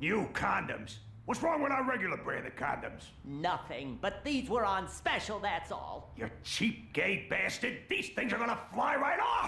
New condoms? What's wrong with our regular brand of condoms? Nothing, but these were on special, that's all. You cheap gay bastard! These things are gonna fly right off!